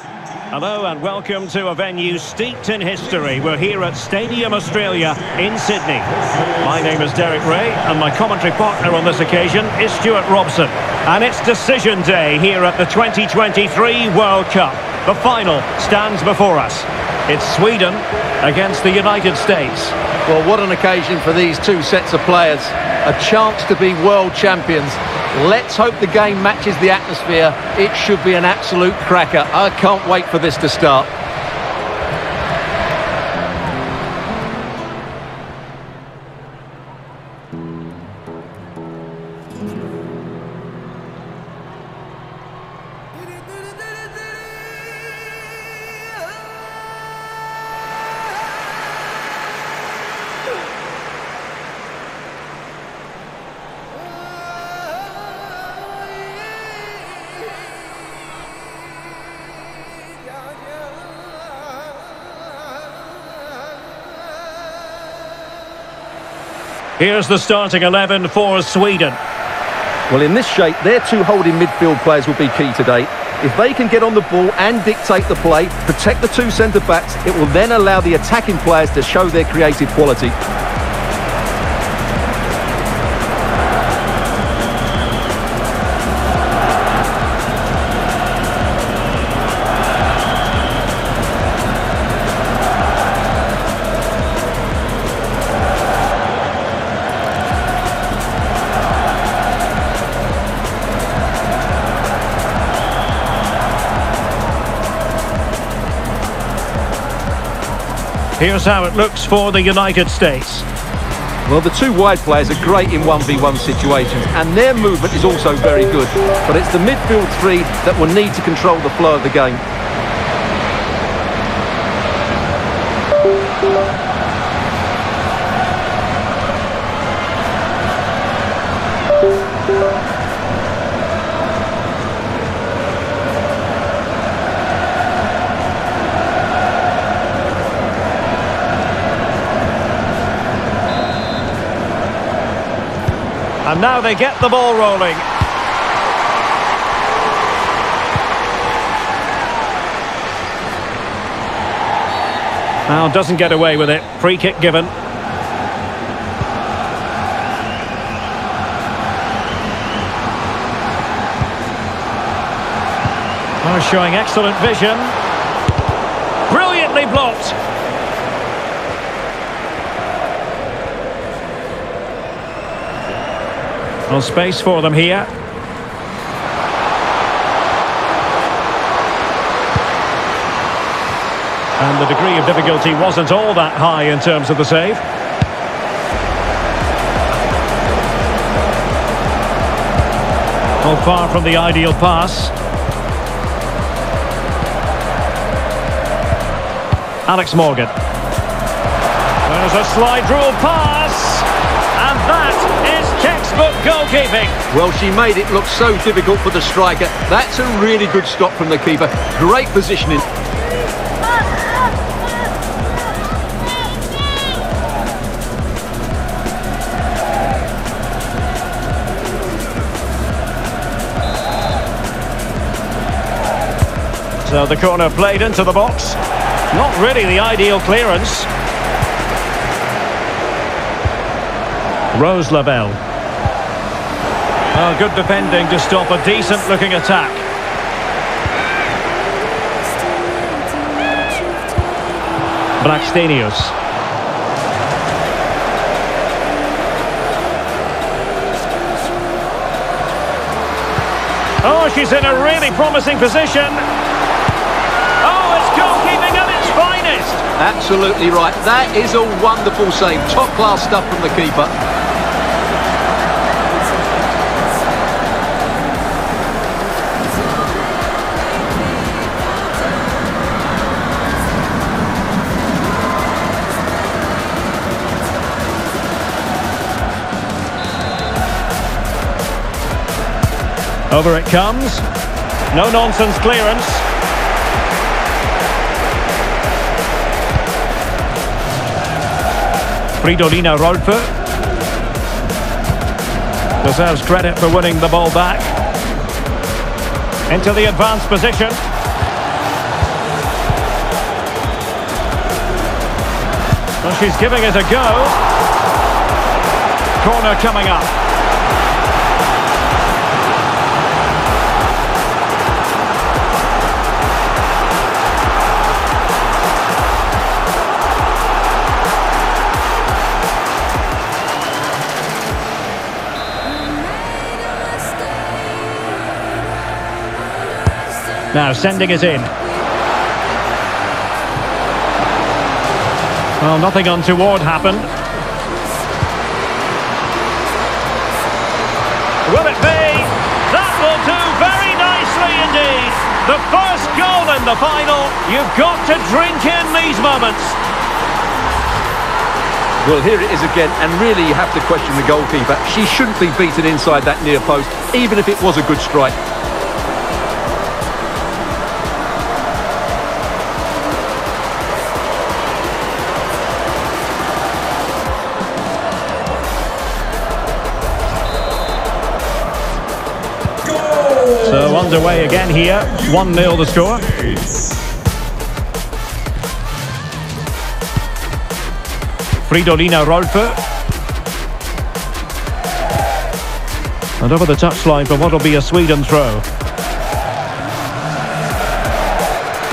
Hello and welcome to a venue steeped in history. We're here at Stadium Australia in Sydney. My name is Derek Ray and my commentary partner on this occasion is Stuart Robson. And it's decision day here at the 2023 World Cup. The final stands before us. It's Sweden against the United States. Well, what an occasion for these two sets of players. A chance to be world champions. Let's hope the game matches the atmosphere. It should be an absolute cracker. I can't wait for this to start. Here's the starting 11 for Sweden. Well, in this shape, their two holding midfield players will be key today. If they can get on the ball and dictate the play, protect the two centre-backs, it will then allow the attacking players to show their creative quality. Here's how it looks for the United States. Well, the two wide players are great in 1v1 situations, and their movement is also very good. But it's the midfield three that will need to control the flow of the game. And now they get the ball rolling. Now doesn't get away with it. Free kick given. Showing excellent vision. Brilliantly blocked. Well, space for them here. And the degree of difficulty wasn't all that high in terms of the save. Well, far from the ideal pass. Alex Morgan. There's a slide rule pass. And that is textbook goalkeeping. Well, she made it look so difficult for the striker. That's a really good stop from the keeper. Great positioning. So the corner played into the box. Not really the ideal clearance. Rose Lavelle. Good defending to stop a decent-looking attack. Blackstenius. Oh, she's in a really promising position. Oh, it's goalkeeping at its finest. Absolutely right. That is a wonderful save. Top-class stuff from the keeper. Over it comes. No-nonsense clearance. Fridolina Rolfö deserves credit for winning the ball back. Into the advanced position. Well, she's giving it a go. Corner coming up. Now sending it in. Well, nothing untoward happened. Will it be? That will do very nicely indeed. The first goal in the final. You've got to drink in these moments. Well, here it is again, and really you have to question the goalkeeper. She shouldn't be beaten inside that near post, even if it was a good strike. Underway again here. 1-0 the score. Fridolina Rolfö. And over the touchline for what will be a Sweden throw.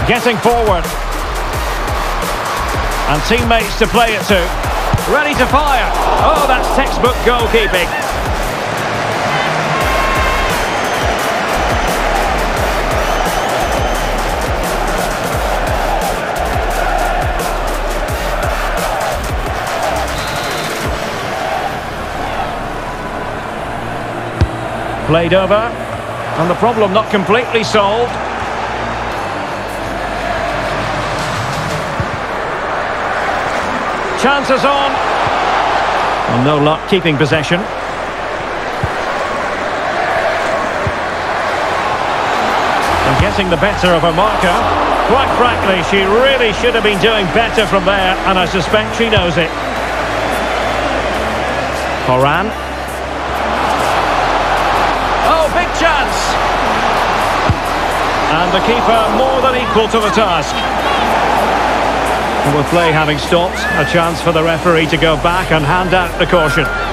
Getting forward. And teammates to play it to. Ready to fire. Oh, that's textbook goalkeeping. Played over. And the problem not completely solved. Chances on. Well, no luck keeping possession. And getting the better of a marker. Quite frankly, she really should have been doing better from there, and I suspect she knows it. Horan. And the keeper more than equal to the task. With play having stopped, a chance for the referee to go back and hand out the caution.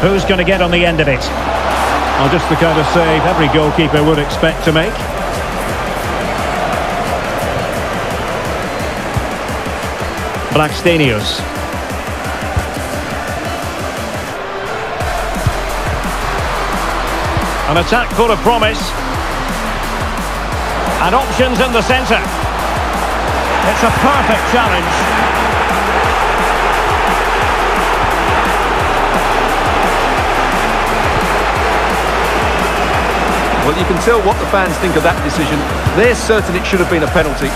Who's going to get on the end of it? Well, just the kind of save every goalkeeper would expect to make. Blackstenius. An attack full of promise. And options in the centre. It's a perfect challenge. Well, you can tell what the fans think of that decision. They're certain it should have been a penalty.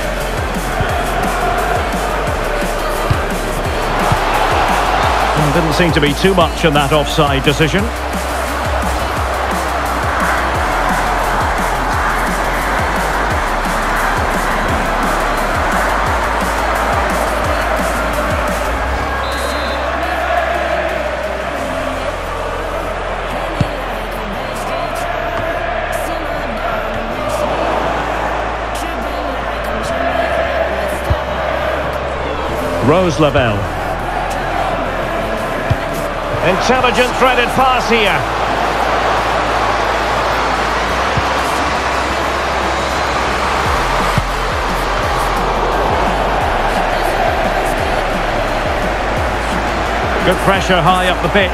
Didn't seem to be too much in that offside decision. Rose Lavelle. Intelligent threaded pass here. Good pressure high up the pitch.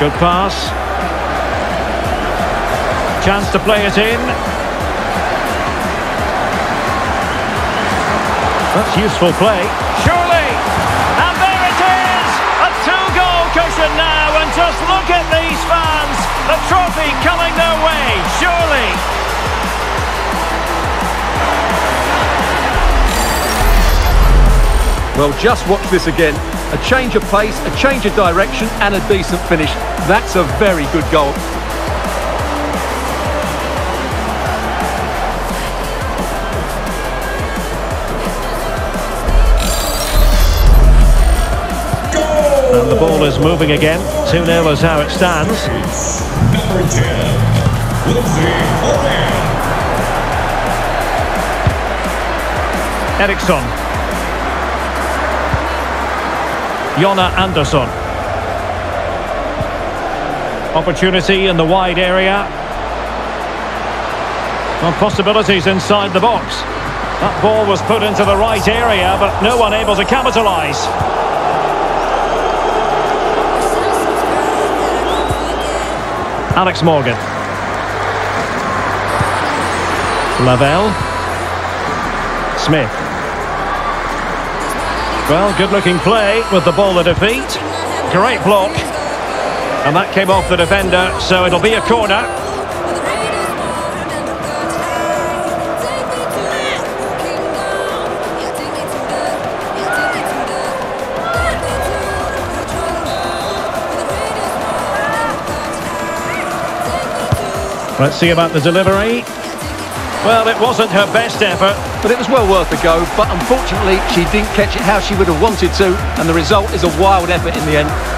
Good pass. Chance to play it in. That's useful play. Surely! Two-goal now, and just look at these fans! The trophy coming their way, surely! Well, just watch this again. A change of pace, a change of direction and a decent finish. That's a very good goal. And the ball is moving again. 2-0 is how it stands. Number 10, Lindsay Eriksson. Jonna Andersson. Opportunity in the wide area. Well, possibilities inside the box. That ball was put into the right area, but no one able to capitalise. Alex Morgan. Lavelle. Smith. Well, good-looking play with the ball at defeat. Great block. And that came off the defender, so it'll be a corner. Let's see about the delivery. Well, it wasn't her best effort. But it was well worth a go, but unfortunately she didn't catch it how she would have wanted to, and the result is a wild effort in the end.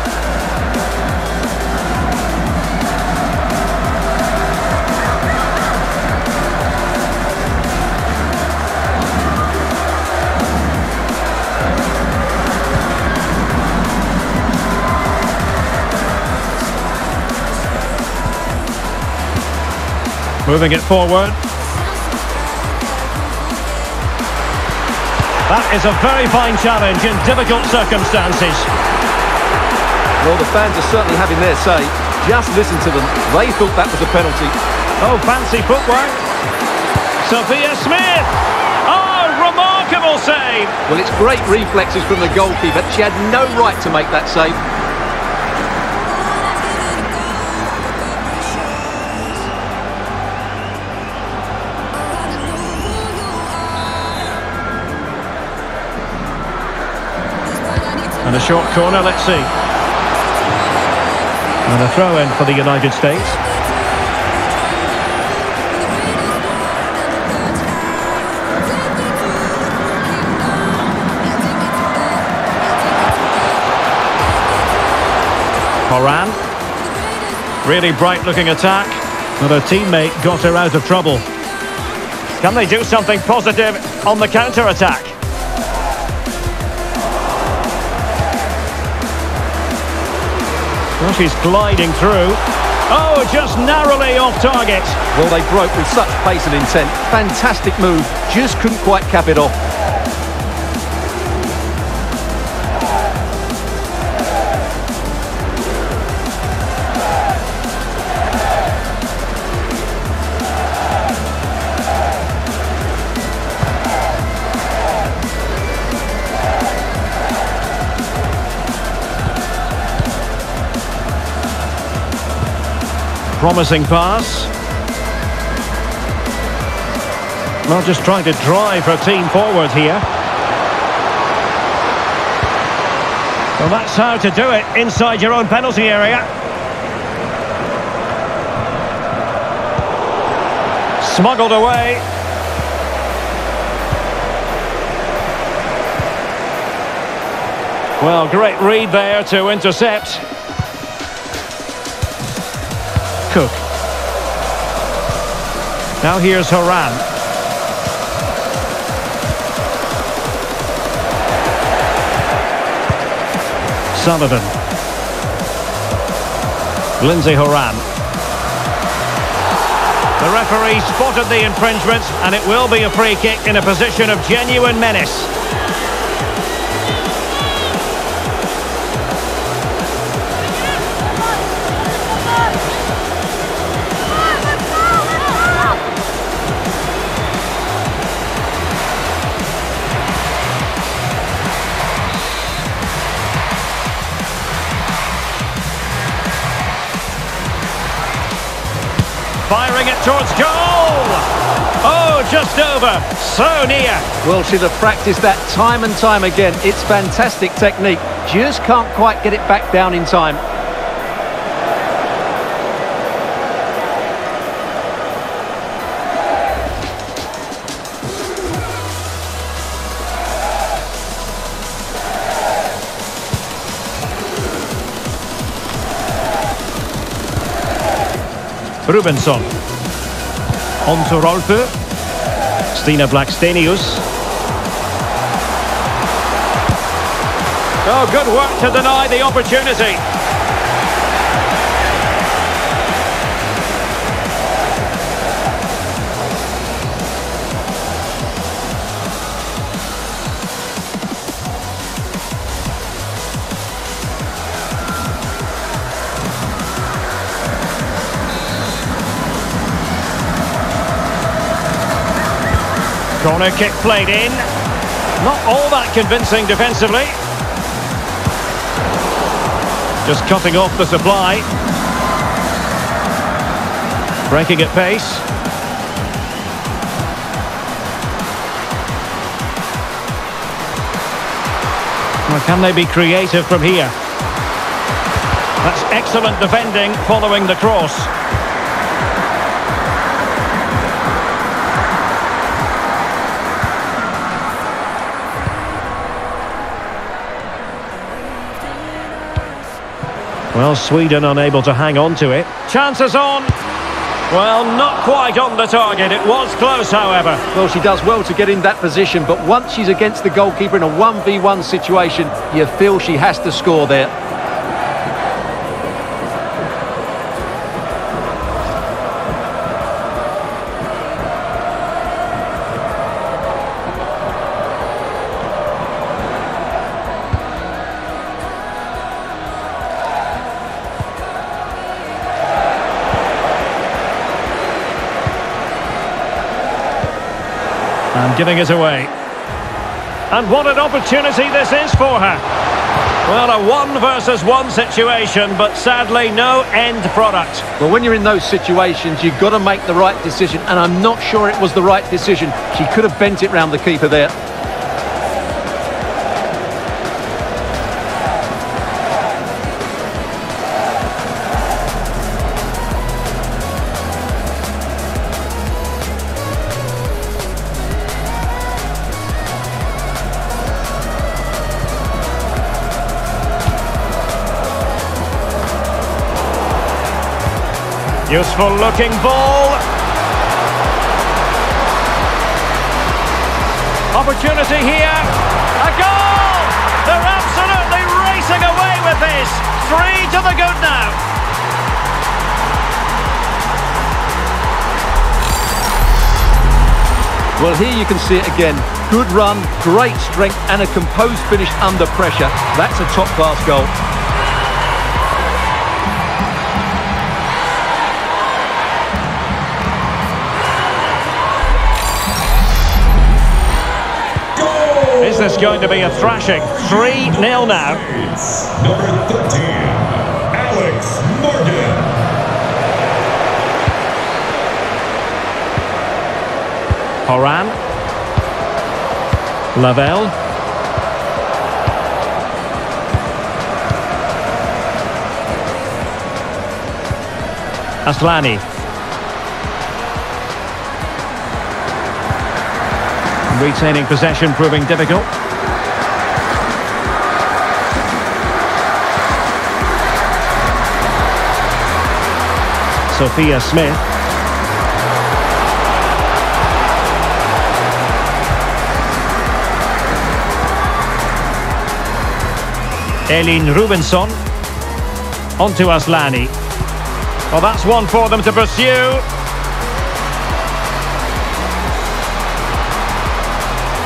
Moving it forward. That is a very fine challenge in difficult circumstances. Well, the fans are certainly having their say. Just listen to them. They thought that was a penalty. Oh, fancy footwork. Sophia Smith. Oh, remarkable save. Well, it's great reflexes from the goalkeeper. She had no right to make that save. And a short corner, let's see. And a throw in for the United States. Horan. Really bright looking attack. But her teammate got her out of trouble. Can they do something positive on the counter-attack? She's gliding through. Oh, just narrowly off target. Well, they broke with such pace and intent. Fantastic move. Just couldn't quite cap it off. Promising pass. Well, just trying to drive her team forward here. Well, that's how to do it inside your own penalty area. Smuggled away. Well, great read there to intercept. Cook. Now here's Horan. Sullivan. Lindsey Horan. The referee spotted the infringement and it will be a free kick in a position of genuine menace. Firing it towards goal! Oh, just over. So near. Well, she'll have practiced that time and time again. It's fantastic technique. Just can't quite get it back down in time. Rubensson. On to. Stina Blackstenius. Oh, good work to deny the opportunity. Corner kick played in. Not all that convincing defensively. Just cutting off the supply. Breaking at pace. Well, can they be creative from here? That's excellent defending following the cross. Well, Sweden unable to hang on to it. Chances on. Well, not quite on the target. It was close, however. Well, she does well to get in that position, but once she's against the goalkeeper in a 1v1 situation, you feel she has to score there. Giving it away. And what an opportunity this is for her. Well, a one versus one situation, but sadly no end product. Well, when you're in those situations, you've got to make the right decision, and I'm not sure it was the right decision. She could have bent it round the keeper there. Useful looking ball. Opportunity here. A goal! They're absolutely racing away with this. Three to the good now. Well, here you can see it again. Good run, great strength, and a composed finish under pressure. That's a top-class goal. Is this going to be a thrashing? 3-0 now. Number 13, Alex Morgan. Horan. Lavelle. Asllani. Retaining possession proving difficult. Sophia Smith. Elin Rubensson. On to Asllani. Well, that's one for them to pursue.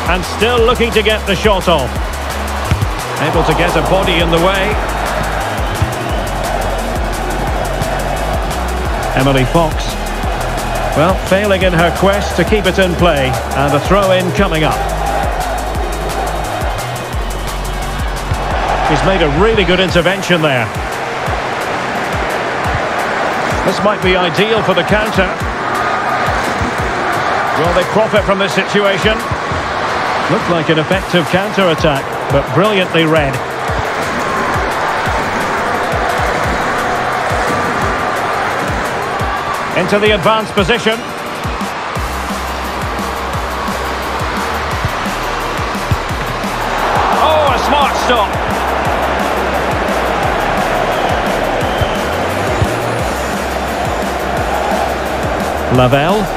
And still looking to get the shot off. Able to get a body in the way. Emily Fox. Well, failing in her quest to keep it in play. And a throw-in coming up. He's made a really good intervention there. This might be ideal for the counter. Will they profit from this situation? Looked like an effective counter-attack, but brilliantly read. Into the advanced position. Oh, a smart stop. Lavelle.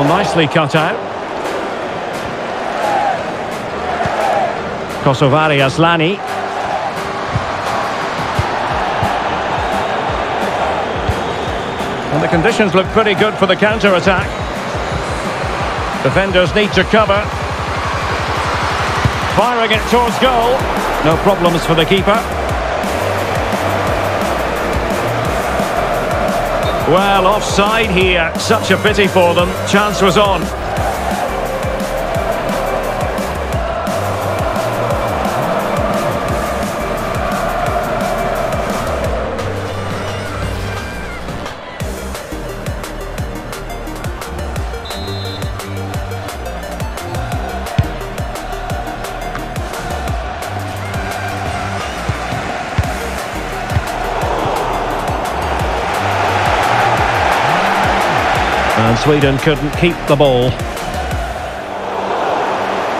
Well, nicely cut out. Kosovare Asllani. And the conditions look pretty good for the counter-attack. Defenders need to cover. Firing it towards goal. No problems for the keeper. Well, offside here. Such a pity for them. Chance was on. Sweden couldn't keep the ball.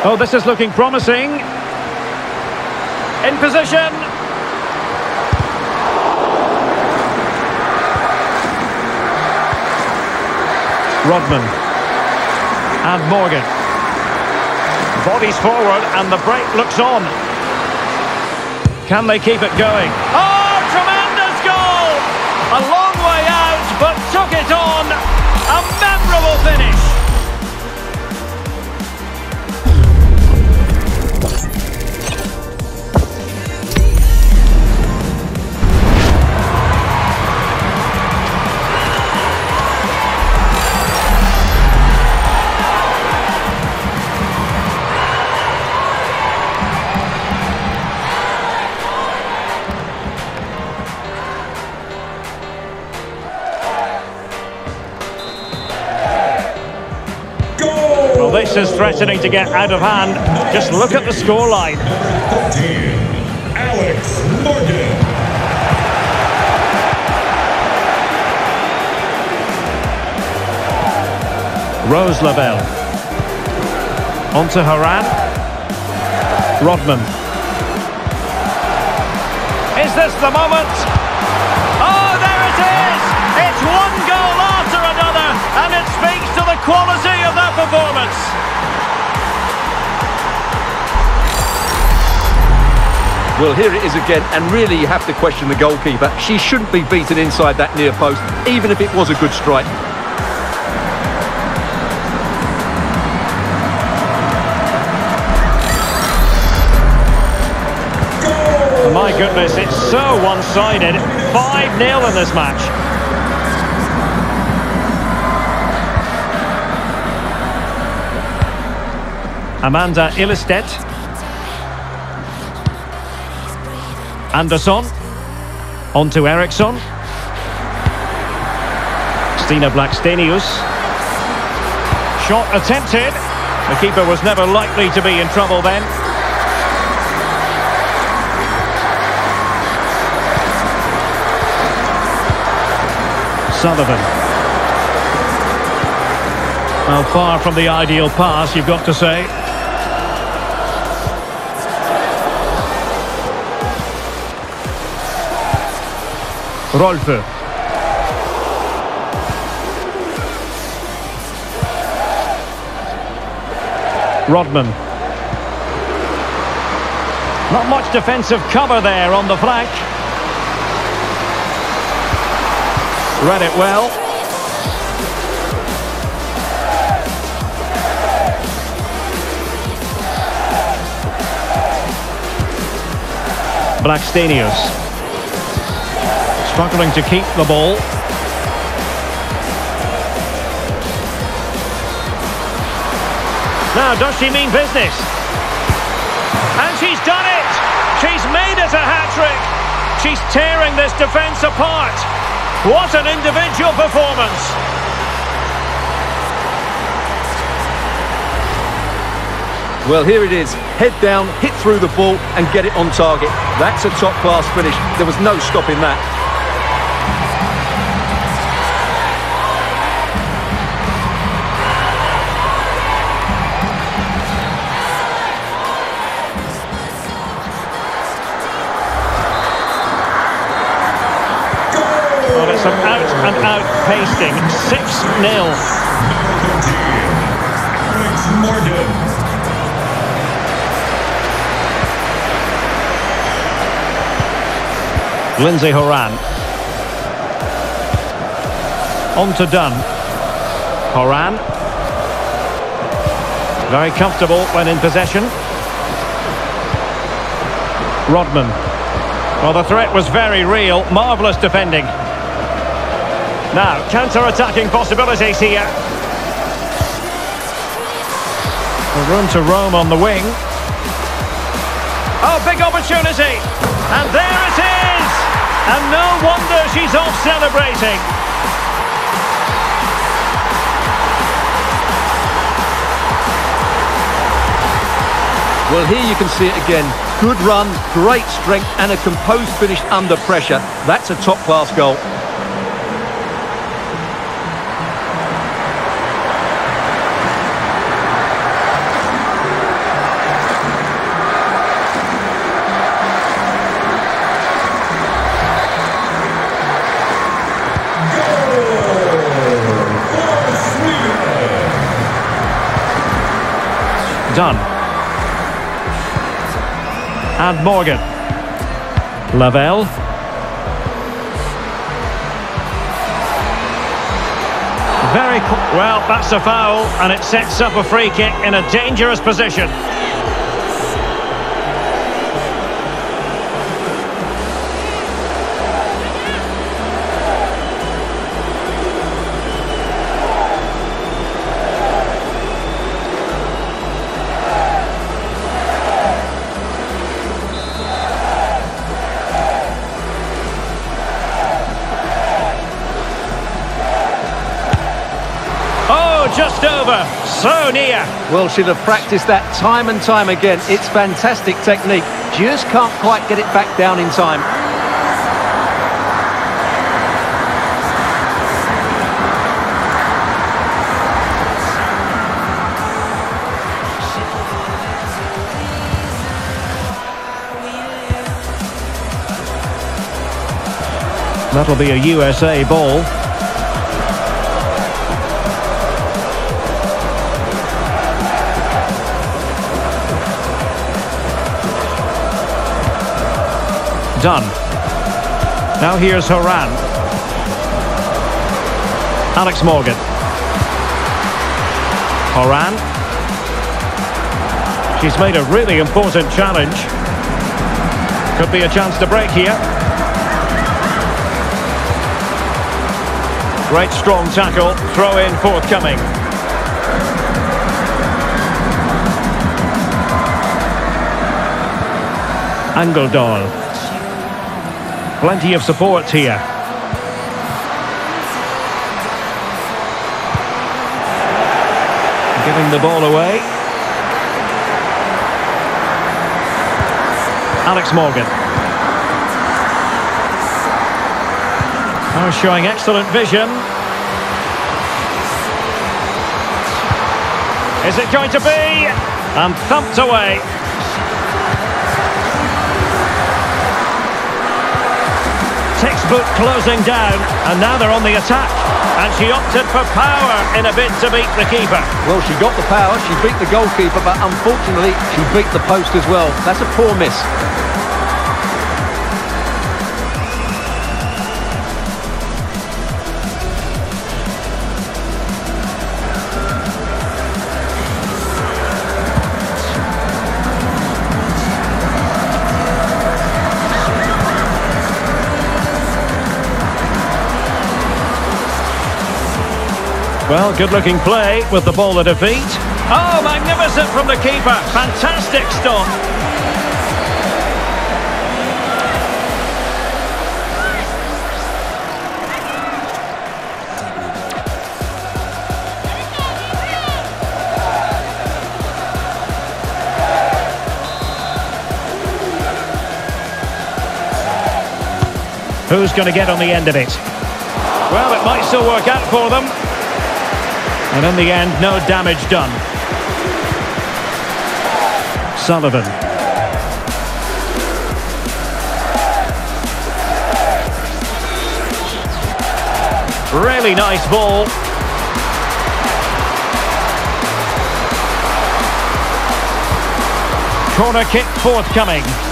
Oh, this is looking promising. In position. Rodman. And Morgan. Bodies forward and the break looks on. Can they keep it going? Oh, tremendous goal! Finish. This is threatening to get out of hand. Just look at the scoreline. 13, Alex Morgan. Rose Lavelle. On to Horan. Rodman. Is this the moment? Oh, there it is! It's one goal after another, and it speaks quality of that performance. Well, here it is again, and really you have to question the goalkeeper. She shouldn't be beaten inside that near post, even if it was a good strike. My goodness, it's so one-sided. 5-0 in this match. Amanda Ilestedt. Andersson. On to Eriksson. Stina Blackstenius. Shot attempted. The keeper was never likely to be in trouble then. Sullivan. Well, far from the ideal pass, you've got to say. Rolfö. Rodman. Not much defensive cover there on the flank. Read it well. Blackstenius. Struggling to keep the ball. Now, does she mean business? And she's done it! She's made it a hat-trick! She's tearing this defence apart! What an individual performance! Well, here it is. Head down, hit through the ball and get it on target. That's a top-class finish. There was no stopping that. Pasting. 6-0. Alex Lindsey Horan. On to Dunn. Horan. Very comfortable when in possession. Rodman. Well, the threat was very real. Marvellous defending. Now, counter-attacking possibilities here. The room to roam on the wing. Oh, big opportunity. And there it is. And no wonder she's off celebrating. Well, here you can see it again. Good run, great strength and a composed finish under pressure. That's a top-class goal. Dunn. And Morgan. Lavelle. Very well, that's a foul, and it sets up a free kick in a dangerous position. So near. Well, she'd have practiced that time and time again. It's fantastic technique. Just can't quite get it back down in time. That'll be a USA ball. Dunn. Now here's Horan. Alex Morgan. Horan. She's made a really important challenge. Could be a chance to break here. Great strong tackle, throw in forthcoming. Angeldal. Plenty of support here. Giving the ball away. Alex Morgan. Oh, showing excellent vision. Is it going to be? And thumped away. Textbook closing down, and now they're on the attack. And she opted for power in a bid to beat the keeper. Well, she got the power, she beat the goalkeeper, but unfortunately, she beat the post as well. That's a poor miss. Well, good-looking play with the ball at a feet. Oh, magnificent from the keeper. Fantastic stop. Who's going to get on the end of it? Well, it might still work out for them. And in the end, no damage done. Sullivan. Really nice ball. Corner kick forthcoming.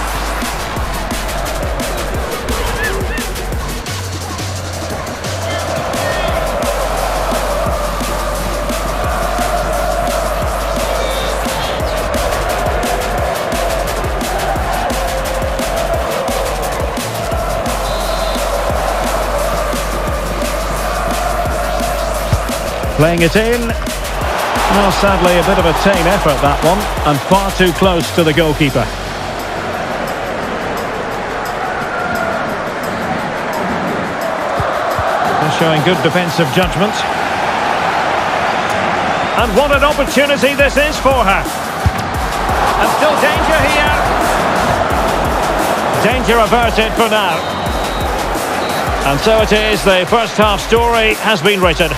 Playing it in. Well, sadly, a bit of a tame effort, that one, and far too close to the goalkeeper. They're showing good defensive judgment. And what an opportunity this is for her. And still danger here. Danger averted for now. And so it is, the first half story has been written.